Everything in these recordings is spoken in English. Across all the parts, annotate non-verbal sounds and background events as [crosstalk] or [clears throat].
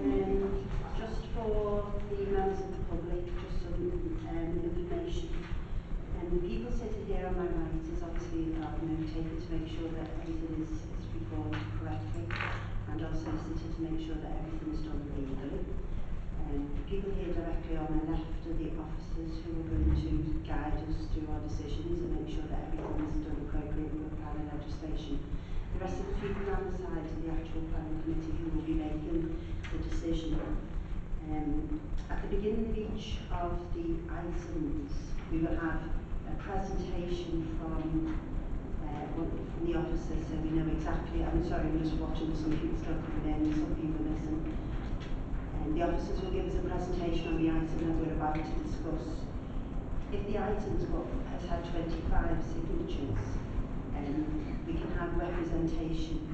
Um, just for the members of the public, just some um, information. And the people sitting here on my right is obviously our note taker to make sure that everything is, is recorded correctly and our solicitor to make sure that everything is done legally. Um, the people here directly on my left are the officers who are going to guide us through our decisions and make sure that everything is done appropriately with planning legislation. The rest of the people on the side are the actual planning committee who will be making the decision. Um, at the beginning of each of the items, we will have a presentation from uh, from the officer so we know exactly, I'm sorry, I'm just watching some people still coming in, some people missing. And the officers will give us a presentation on the item that we're about to discuss. If the item's has had 25 signatures, um, we can have representation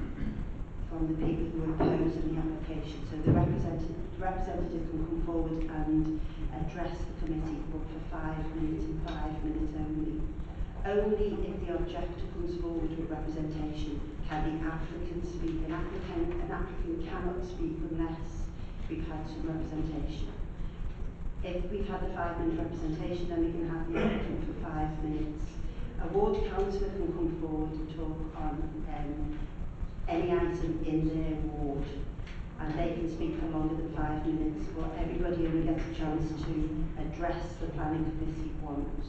from the people who are opposing the application. So the representative, representative can come forward and address the committee, but for five minutes and five minutes only. Only if the objector comes forward with representation can the applicant speak. An applicant, an applicant cannot speak unless we've had some representation. If we've had the five minute representation, then we can have the applicant for five minutes. A ward councillor can come forward and talk on um, any item in their ward and they can speak for longer than five minutes but everybody only gets a chance to address the planning committee once.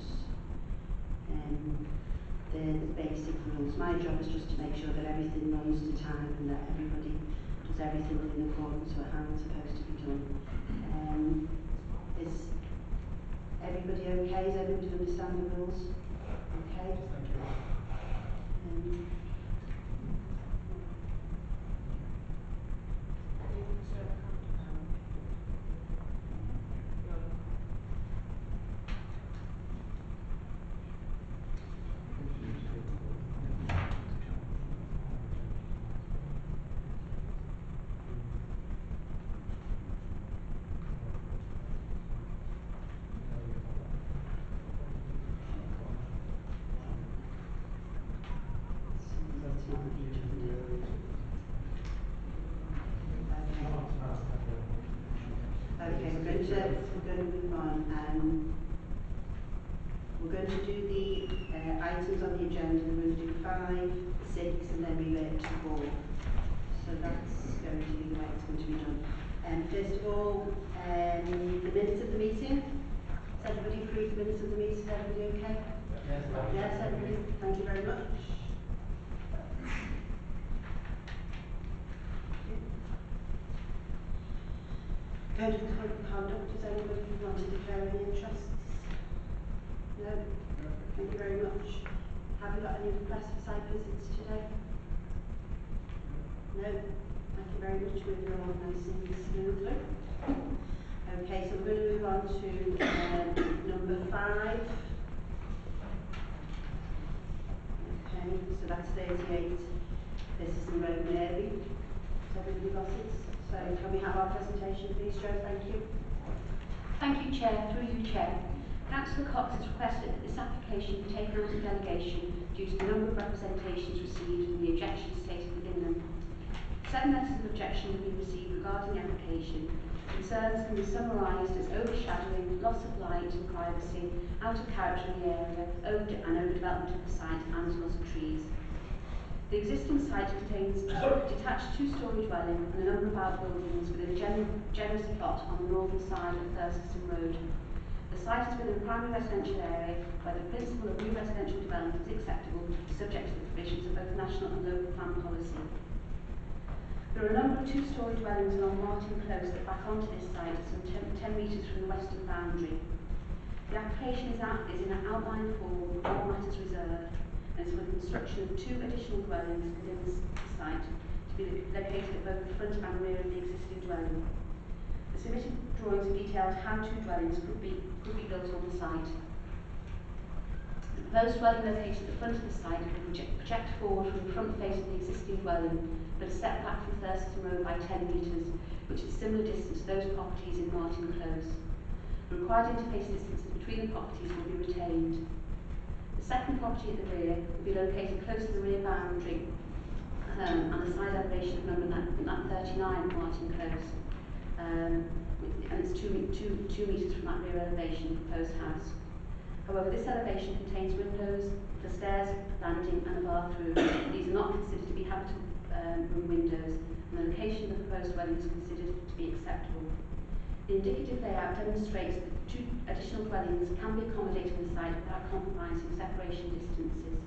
Um, they're the basic rules. My job is just to make sure that everything runs to time and that everybody does everything in accordance with how it's supposed to be done. Um, is everybody okay? Is everybody understand the rules? Okay? Um, so it's not each of them. Okay. Okay, we're going to, we're going to move on. Um, we're going to do the uh, items on the agenda. We're going to do five, six, and then revert to four. So that's going to be the way it's going to be done. Um, first of all, um, the minutes of the meeting. Has everybody approved the minutes of the meeting? Is everybody okay? Yes, everybody. Thank you very much. Code of con- conduct, does anybody want to declare any interests? No? Thank you very much. Have you got any requests for site visits today? No? Thank you very much, on nice and smoothly. Okay, so we're going to move on to um, number five. Okay, so that's 38. This is in Road Navy. Has everybody got it? So can we have our presentation, please, Jo? Thank you. Thank you, Chair. Through you, Chair. Councillor Cox has requested that this application be taken out of delegation due to the number of representations received and the objections stated within them. Seven letters of objection have been received regarding the application. Concerns can be summarised as overshadowing, loss of light and privacy, out of character in the area, over and overdevelopment of the site and loss of trees. The existing site contains a detached two-storey dwelling and a number of outbuildings with a gen generous plot on the northern side of Thurston Road. The site is within a primary residential area where the principle of new residential development is acceptable, subject to the provisions of both national and local plan policy. There are a number of two-storey dwellings along Martin Close that back onto this site some 10, 10 metres from the western boundary. The application is, is in an outline form, all matters reserved, is for the construction of two additional dwellings within the site to be located at both the front and rear of the existing dwelling. The submitted drawings have detailed how two dwellings could be, could be built on the site. The proposed dwelling located at the front of the site will project, forward from the front face of the existing dwelling, but is set back from Thurston Road by 10 metres, which is a similar distance to those properties in Martin Close. The required interface distances between the properties will be retained. Second property at the rear will be located close to the rear boundary um, and the side elevation of number na- na- 39 Martin Close. um, and it's two, two, two metres from that rear elevation proposed house. However, this elevation contains windows, the stairs, landing and a bathroom. These are not considered to be habitable um, room windows, and the location of the proposed dwelling is considered to be acceptable. The indicative layout demonstrates that two additional dwellings can be accommodated on the site without compromising separation distances.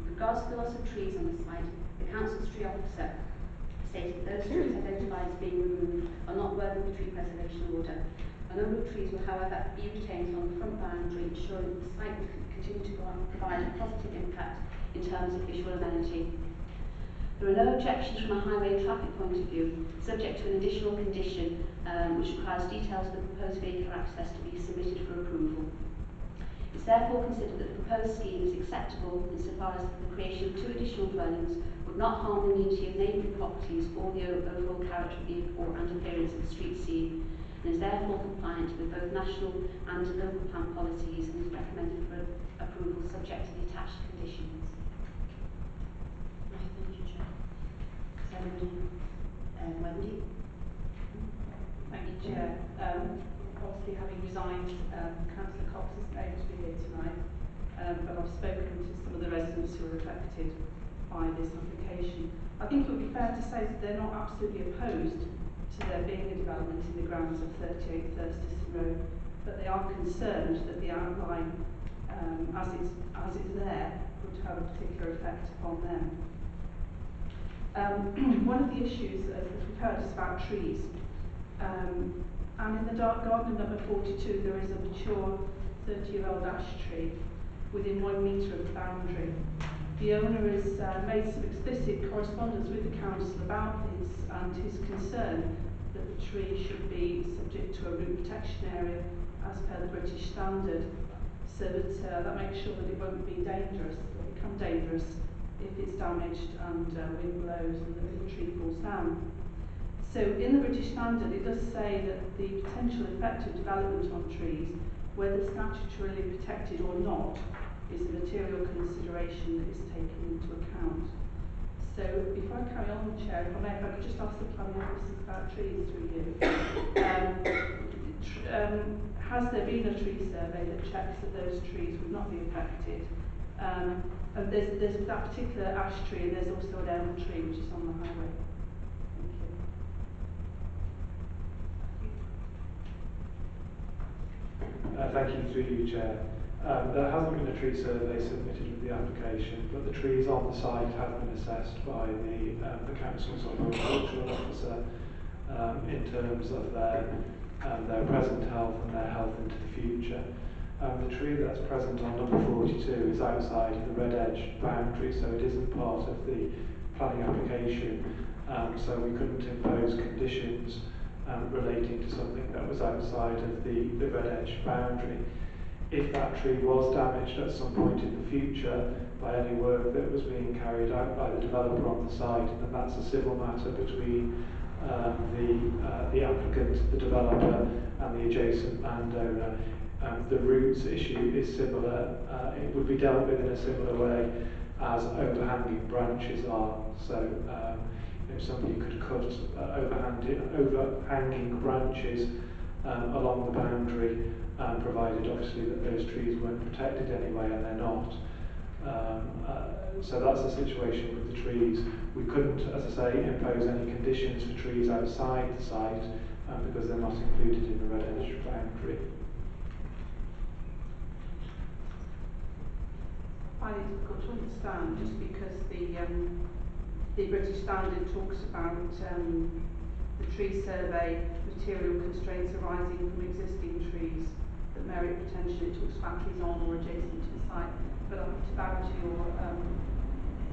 With regards to the loss of trees on the site, the council's tree officer stated that those trees identified as being removed are not worthy of the tree preservation order. A number of trees will however be retained on the front boundary, ensuring that the site will continue to provide a positive impact in terms of visual amenity. There are no objections from a highway traffic point of view, subject to an additional condition um, which requires details of the proposed vehicle access to be submitted for approval. It's therefore considered that the proposed scheme is acceptable insofar as the creation of two additional dwellings would not harm the amenity of neighbouring properties or the overall character of the or and appearance of the street scene, and is therefore compliant with both national and local plan policies and is recommended for approval subject to the attached conditions. Right, thank you, Chair. Is uh, Wendy? Thank you, Chair. Um, obviously, having resigned, um, Councillor Cox isn't able to be here tonight, um, but I've spoken to some of the residents who are affected by this application. I think it would be fair to say that they're not absolutely opposed to there being a development in the grounds of 38 Thurston Road, but they are concerned that the outline, um, as it's as it's there, would have a particular effect upon them. Um, [clears throat] one of the issues, as we've heard, is about trees. Um, and in the dark garden number 42, there is a mature 30-year-old ash tree within one metre of the boundary. The owner has uh, made some explicit correspondence with the council about this and his concern that the tree should be subject to a root protection area as per the British standard, so that uh, that makes sure that it won't be dangerous or become dangerous if it's damaged and uh, wind blows and the, tree falls down. So in the British Standard, it does say that the potential effect of development on trees, whether statutorily protected or not, is a material consideration that is taken into account. So if I carry on, Chair, if I may, if I could just ask the planning officers about trees through you. Um, tr- um, has there been a tree survey that checks that those trees would not be affected? Um, and there's, that particular ash tree and there's also an elm tree which is on the highway. Thank you. Uh, Thank you through you, Chair. Um, There hasn't been a tree survey submitted with the application, but the trees on the site have been assessed by the um, the council's horticultural officer um, in terms of their um, their present health and their health into the future. Um, The tree that's present on number 42 is outside the red edge boundary, so it isn't part of the planning application, um, so we couldn't impose conditions um, relating to something that was outside of the, the red edge boundary. If that tree was damaged at some point in the future by any work that was being carried out by the developer on the site, then that's a civil matter between um, the, uh, the applicant, the developer and the adjacent landowner. Um, the roots issue is similar, uh, it would be dealt with in a similar way as overhanging branches are. So um, know, somebody could cut uh, overhanging, overhanging branches um, along the boundary, um, provided obviously that those trees weren't protected anyway, and they're not. Um, uh, so that's the situation with the trees. We couldn't, as I say, impose any conditions for trees outside the site um, because they're not included in the red edge boundary. It difficult to understand just because the um, the British Standard talks about um, the tree survey material constraints arising from existing trees that merit protection. It talks about trees on or adjacent to the site, but I have to bow to your um,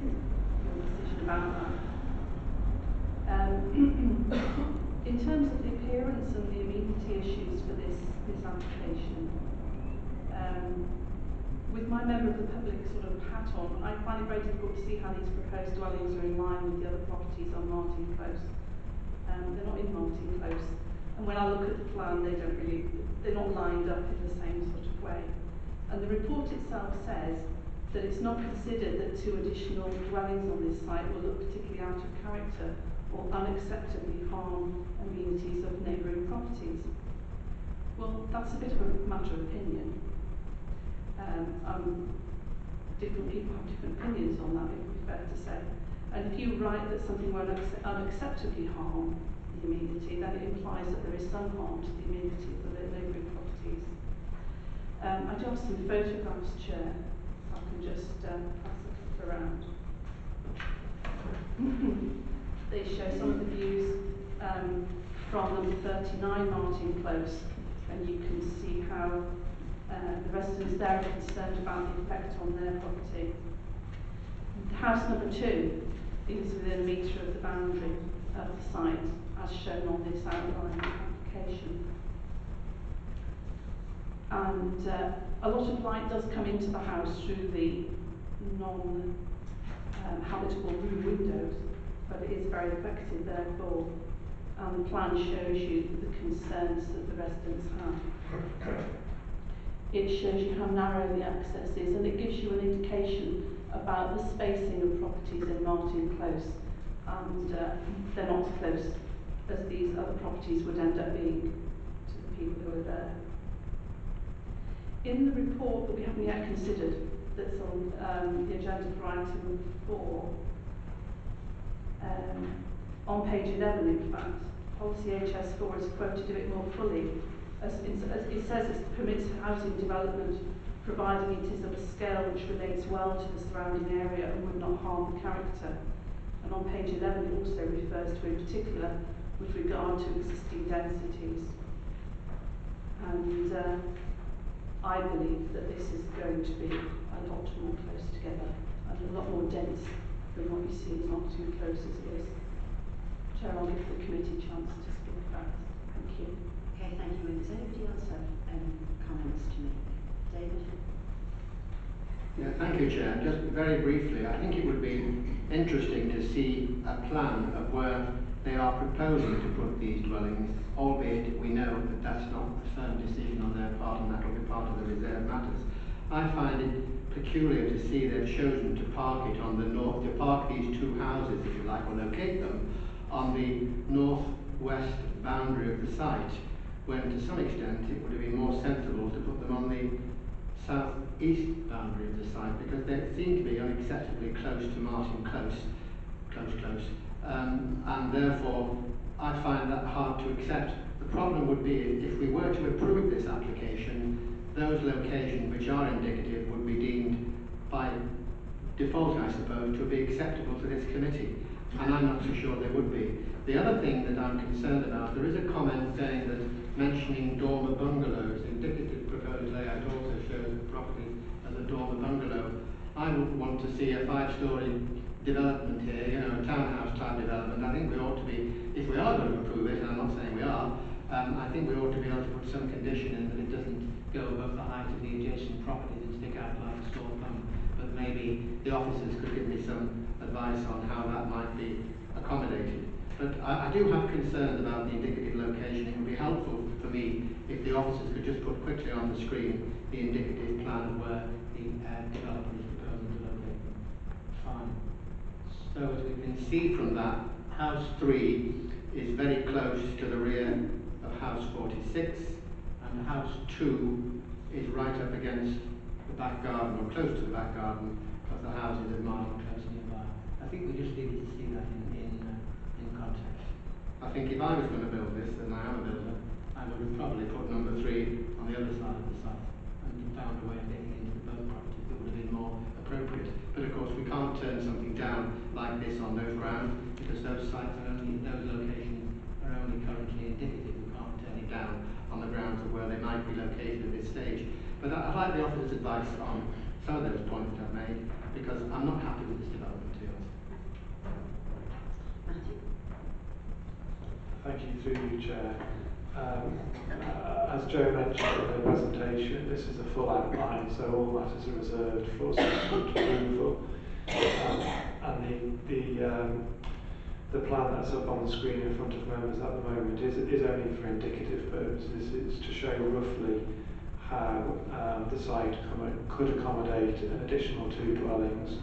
your decision about that. Um, [coughs] in terms of the appearance and the amenity issues for this this application. With my member of the public sort of hat on, I find it very difficult to see how these proposed dwellings are in line with the other properties on Martin Close. Um, they're not in Martin Close. And when I look at the plan, they don't really, they're not lined up in the same sort of way. And the report itself says that it's not considered that two additional dwellings on this site will look particularly out of character or unacceptably harm amenities of neighbouring properties. Well, that's a bit of a matter of opinion. Um, um, different people have different opinions on that, it would be fair to say. And if you write that something will unacceptably harm the amenity, then it implies that there is some harm to the amenity of the neighbouring properties. Um, I do have some photographs, Chair, if I can just uh, pass a couple around. [laughs] they show some of the views um, from number 39 Martin Close, and you can see how uh, the residents there are concerned about the effect on their property. House number two is within a metre of the boundary of the site, as shown on this outline application. And uh, a lot of light does come into the house through the non-habitable room windows, but it is very effective therefore. And the plan shows you the concerns that the residents have. It shows you how narrow the access is and it gives you an indication about the spacing of properties in Martin Close. And uh, they're not as close as these other properties would end up being to the people who are there. In the report that we haven't yet considered, that's on um, the agenda for item four, um, on page 11 in fact, policy HS4 is quoted a bit more fully. As, it says it permits housing development providing it is of a scale which relates well to the surrounding area and would not harm the character. And on page 11 it also refers to in particular with regard to existing densities. And uh, I believe that this is going to be a lot more close together and a lot more dense than what we see in too Close as it is. Chair, I'll give the committee a chance to speak about it. Thank you. Okay, thank you. And does anybody else have any comments to make? David? Yeah, thank you, Chair. Just very briefly, I think it would be interesting to see a plan of where they are proposing to put these dwellings, albeit we know that that's not a firm decision on their part and that will be part of the reserve matters. I find it peculiar to see they've chosen to park it on the north, to park these two houses, if you like, or locate them on the northwest boundary of the site, when to some extent it would have been more sensible to put them on the southeast boundary of the site because they seem to be unacceptably close to Martin Close, close, close, um, and therefore I find that hard to accept. The problem would be if we were to approve this application, those locations which are indicative would be deemed by default, I suppose, to be acceptable to this committee. And I'm not so sure they would be. The other thing that I'm concerned about, there is a comment saying that mentioning dormer bungalows, indicative proposed layout also shows the property as a dormer bungalow. I would want to see a five-storey development here, you know, a townhouse type development. I think we ought to be, if we are going to approve it, and I'm not saying we are, um, I think we ought to be able to put some condition in that it doesn't go above the height of the adjacent properties and stick out like a sore thumb. But maybe the officers could give me some advice on how that might be accommodated. But I, I do have concerns about the indicative location. It would be helpful for me if the officers could just put quickly on the screen the indicative plan of where the uh, developer is proposing to locate. Fine. So as we can see from that, house 3 is very close to the rear of house 46 and house 2 is right up against the back garden or close to the back garden of the houses of Martin Close nearby. I think we just needed to see that in, in, uh, in context. I think if I was going to build this, and I am a builder, I would have probably put number 3 on the other side of the site and found a way of getting into both properties that would have been more appropriate. But of course we can't turn something down like this on those grounds because those sites are only, those locations are only currently indicative. We can't turn it down on the grounds of where they might be located at this stage. But I'd like the officer's advice on some of those points that I've made because I'm not happy with this development Thank you through you, Chair. Um, uh, as Joe mentioned in her presentation, this is a full outline, so all matters are reserved for subsequent approval. Um, and the, the, um, the plan that's up on the screen in front of members at the moment is, is only for indicative purposes. It's to show roughly how um, the site could accommodate an additional two dwellings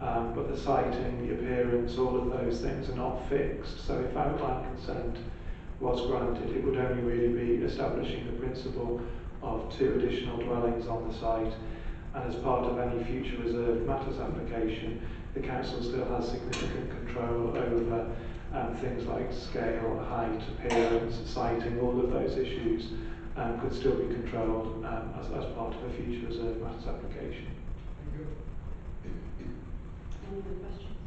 um, but the siting, the appearance, all of those things are not fixed. So if outline consent was granted, it would only really be establishing the principle of two additional dwellings on the site. And as part of any future reserved matters application, the council still has significant control over um, things like scale, height, appearance, siting, all of those issues um, could still be controlled um, as, as part of a future reserved matters application. Any other questions?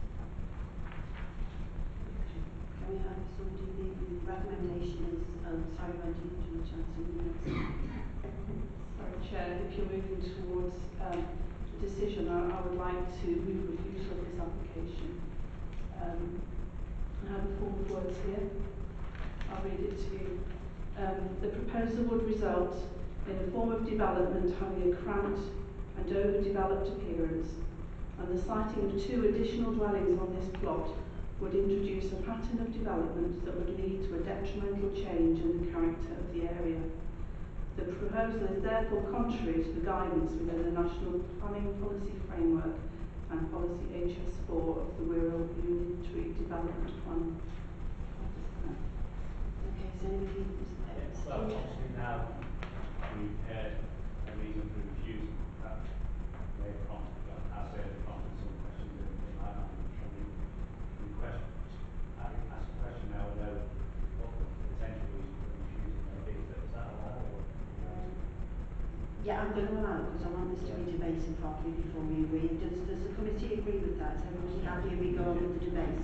Can we have somebody, the recommendation is, oh, sorry, Wendy, do you something else? Sorry, Chair, if you're moving towards um, a decision, I, I would like to move refusal of this application. Um, I have a form of words here. I'll read it to you. Um, the proposal would result in a form of development having a cramped and overdeveloped appearance, and the siting of two additional dwellings on this plot would introduce a pattern of development that would lead to a detrimental change in the character of the area. The proposal is therefore contrary to the guidance within the National Planning Policy Framework and Policy HS4 of the Wirral Unitary Development Plan. Okay, is anybody, is Well, obviously now we've heard a reason for refusal, that may have prompted, well, has there prompted some questions in, in my mind, shall we request, I can ask a question now about what the potential reason for refusal may be, is that, is that allowed or? Yeah, I'm going to allow it because I want this to be debated properly before we agree. Does, does the committee agree with that? Is everybody happy we go on with the debate?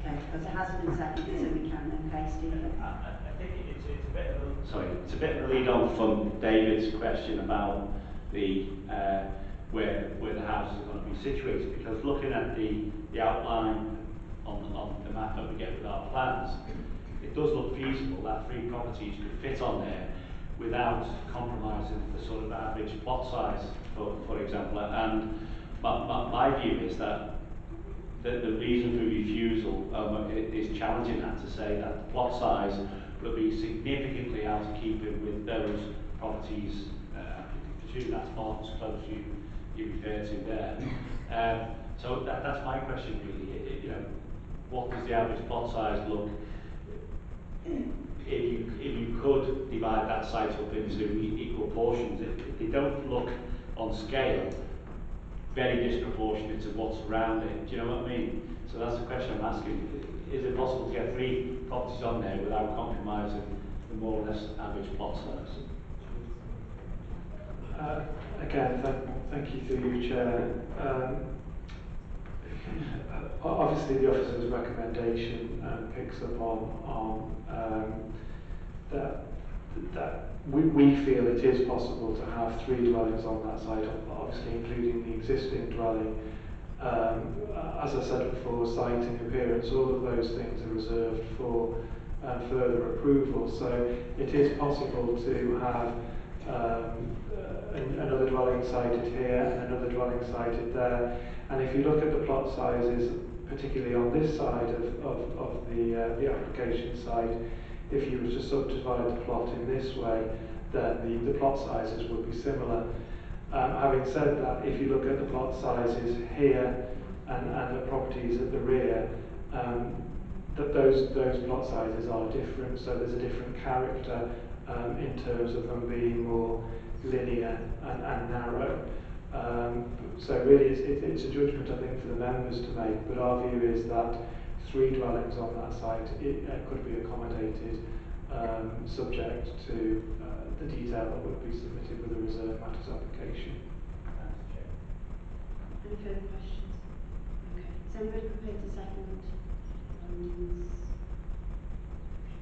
Okay, because it has been seconded, so we can, okay, Stephen? I, I, think it's, it's a bit of a, Sorry, it's a bit of a lead on from David's question about the uh, where where the houses are going to be situated because looking at the the outline on on the map that we get with our plans, it does look feasible that three properties could fit on there without compromising the sort of average plot size, for for example. And my, my, my view is that the, the reason for refusal um, is challenging that to say that the plot size will be significantly out of keeping with those properties, uh, I presume that's Martin's Close you, you refer to there. Um, so that, that's my question really, you know, what does the average plot size look if you, if you could divide that site up into equal portions, if, they don't look on scale very disproportionate to what's around it. Do you know what I mean? So that's the question I'm asking. Is it possible to get three properties on there without compromising the more or less average plot size? Uh, again, thank, thank you through you, Chair. Um, obviously, the officer's recommendation um, picks up on, on um, that, that we, we feel it is possible to have three dwellings on that site, obviously including the existing dwelling. Um, as I said before, siting, appearance, all of those things are reserved for um, further approval. So it is possible to have um, uh, an- another dwelling sited here and another dwelling sited there. And if you look at the plot sizes, particularly on this side of, of, of the, uh, the application side, if you were to subdivide the plot in this way, then the, the plot sizes would be similar. Um, having said that, if you look at the plot sizes here and, and the properties at the rear, um, that those, those plot sizes are different, so there's a different character um, in terms of them being more linear and, and narrow. Um, so really it's, it, it's a judgment I think for the members to make, but our view is that three dwellings on that site it, uh, could be accommodated um, subject to uh, the detail that would be submitted with a reserve matters application. Any further questions? Okay, is anybody prepared to second? Um,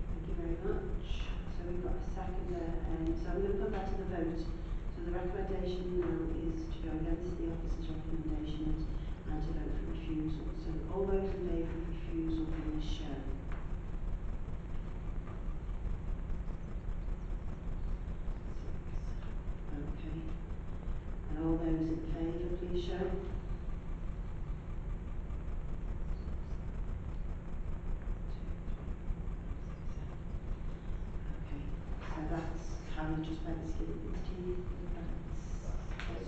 Thank you very much. So we've got a second there, and so I'm going to put that to the vote. The recommendation now is to go against the officer's recommendation and to vote for refusal. So all those in favour of refusal, please show. Okay. And all those in favour, please show. Okay, so that's Hannah just by the skin of its teeth.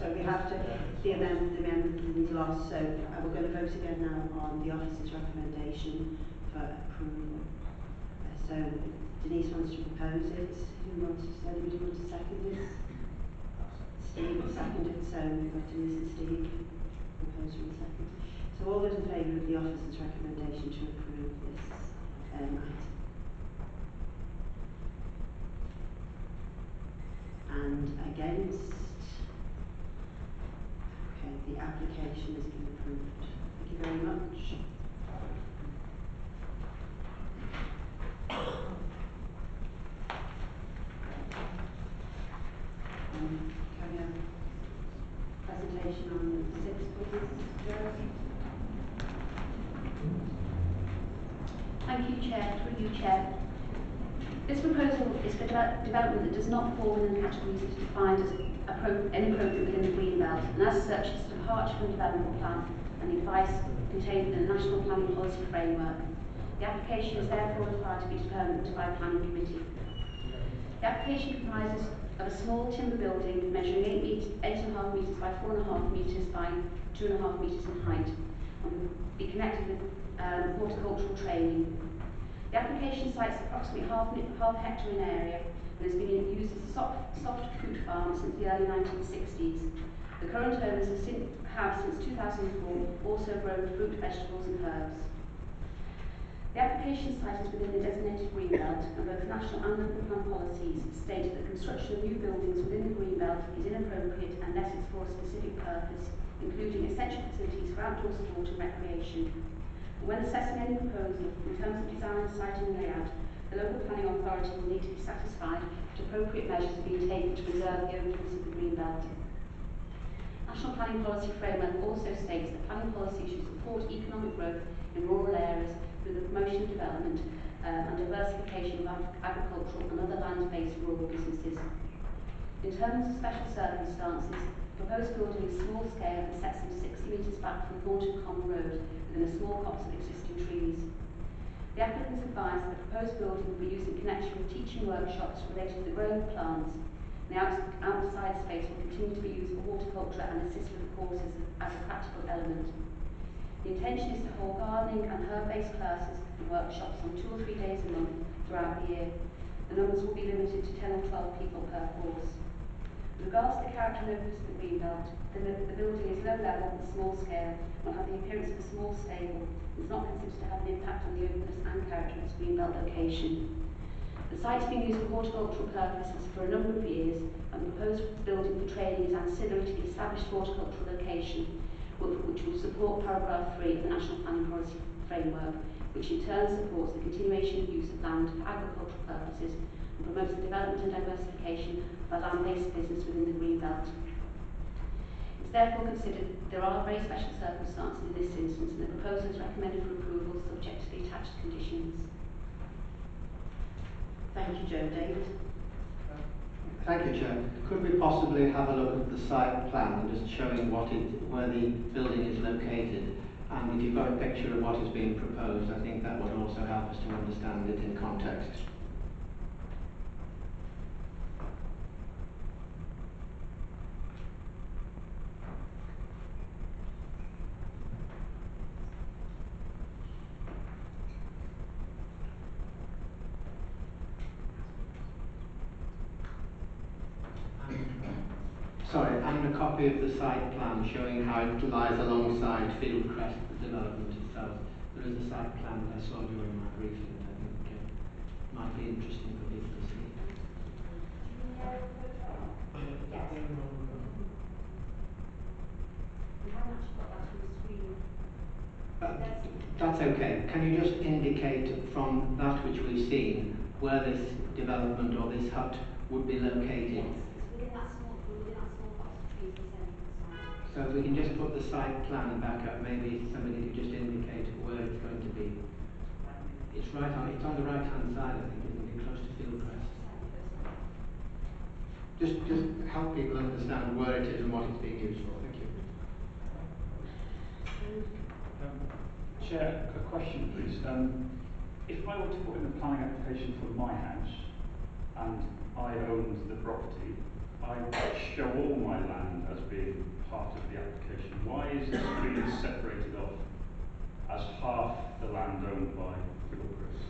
That's, that's To, the amendment, the amendment is lost, so uh, we're going to vote again now on the officer's recommendation for approval. Uh, so Denise wants to propose it, who wants, does anybody want to second it? Steve will second it, so we've got Denise and Steve, proposer and second. So all those in favour of the officer's recommendation to approve this um, item? And against? The application has been approved. Thank you very much. Um, Can have a presentation on the six please? Thank you, Chair, through you, Chair. This proposal is for devel- development that does not fall within the categories defined as appro- inappropriate within the Green Belt, and as such departure from development plan and the advice contained in the National Planning Policy Framework. The application is therefore required to be determined by a planning committee. The application comprises of a small timber building measuring 8 metres, 8.5 metres by 4.5 metres by 2.5 metres in height and will be connected with um, horticultural training. The application cites approximately half, half a hectare in area and has been used as a soft, soft fruit farm since the early 1960s. The current owners have, sin- have since 2004 also grown fruit, vegetables and herbs. The application site is within the designated green belt and both national and local plan policies state that construction of new buildings within the green belt is inappropriate unless it's for a specific purpose, including essential facilities for outdoor sport and recreation. And when assessing any proposal in terms of design, site and layout, the local planning authority will need to be satisfied that appropriate measures are being taken to preserve the openness of the green belt. National Planning Policy Framework also states that planning policy should support economic growth in rural areas through the promotion development um, and diversification of ag- agricultural and other land-based rural businesses. In terms of special circumstances, the proposed building is small scale and sets some 60 metres back from Thornton Common Road within a small copse of existing trees. The applicants advise that the proposed building will be used in connection with teaching workshops related to the growing plants. The outs- outside space will continue to be used for horticulture and assist with the courses as a practical element. The intention is to hold gardening and herb-based classes and workshops on two or three days a month throughout the year. The numbers will be limited to 10 or 12 people per course. With regards to the character and openness of the green belt, the, the building is low level and small scale and will have the appearance of a small stable. It's not considered to have an impact on the openness and character of its green belt location. The site has been used for horticultural purposes for a number of years and proposed building for training is ancillary to the established horticultural location which will support paragraph 3 of the National Planning Policy Framework, which in turn supports the continuation of use of land for agricultural purposes and promotes the development and diversification of a land-based business within the Green Belt. It's therefore considered there are very special circumstances in this instance and the proposal is recommended for approval subject to the attached conditions. Thank you, Joe. David? Thank you, Joe. Could we possibly have a look at the site plan, and just showing what it, where the building is located? And if you've got a picture of what is being proposed, I think that would also help us to understand it in context. Sorry, and a copy of the site plan showing how it lies alongside Fieldcrest, the development itself. There is a site plan that I saw during my briefing that I think uh, might be interesting for people to see. Uh, That's okay. Can you just indicate from that which we've seen where this development or this hut would be located? Yes, it's within that small, within that small box of trees in the centre of the site. So if we can just put the site plan back up, maybe somebody could just indicate where it's going to be. It's right on, it's on the right hand side, I think, isn't it, close to Fieldcrest? Just, just help people understand where it is and what it's being used for. Thank you. Um, Chair, a question please. Um, if I were to put in a planning application for my house and I owned the property, I show all my land as being part of the application. Why is this street separated off as half the land owned by Gilchrist?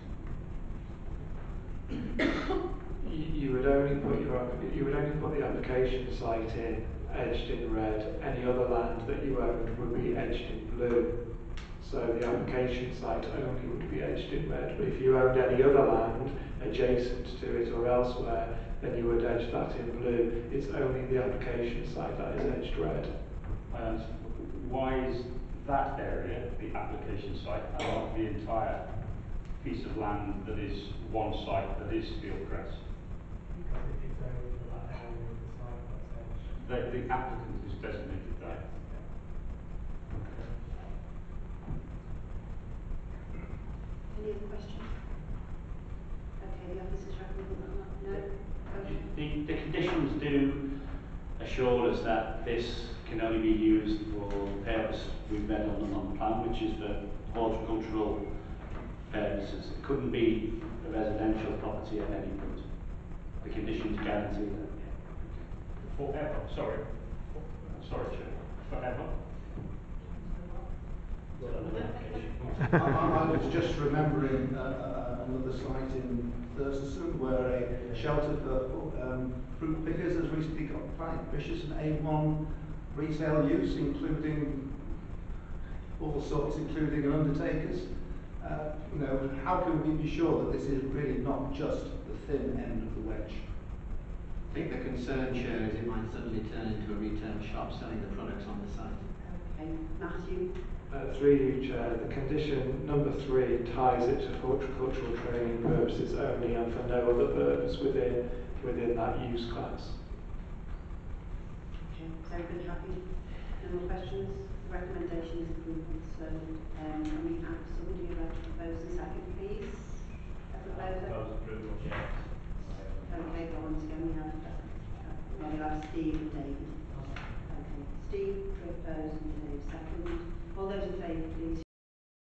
You would only put your, you would only put the application site in, edged in red, any other land that you owned would be edged in blue. So the application site only would be edged in red, but if you owned any other land adjacent to it or elsewhere, then you would edge that in blue. It's only the application site that is edged red. And. Why is that area the application site and not the entire piece of land that is one site that is Fieldcrest? Because it is over that area of the site that's edged. The, the applicant is designated that. Any other questions? Okay, the officers recommend that, no? Okay. The, the conditions do assure us that this can only be used for the purpose we've read on the on the plan, which is for horticultural purposes. It couldn't be a residential property at any point. The conditions guarantee that. Forever, sorry. Sorry, Chair. Forever? I, I I was just remembering uh, uh, another site in Thurston where a shelter for um, fruit pickers has recently got planning vicious and A1 retail use, including all sorts, including an undertaker's. Uh, you know, how can we be sure that this is really not just the thin end of the wedge? I think the concern, Chair, is it might suddenly turn into a retail shop selling the products on the site. Okay, Matthew? Uh, through you, Chair, the condition number three ties it to horticultural training purposes only and for no other purpose within, within that use class. Okay, is everybody happy? No more questions? The recommendation is approved, so, um, can we have somebody who'd like to propose a second, please? A proposer? Propose approval, yes. Okay, go on again, we have, uh, we have Steve and David. Okay, Steve proposed and Dave second. All those in favour, please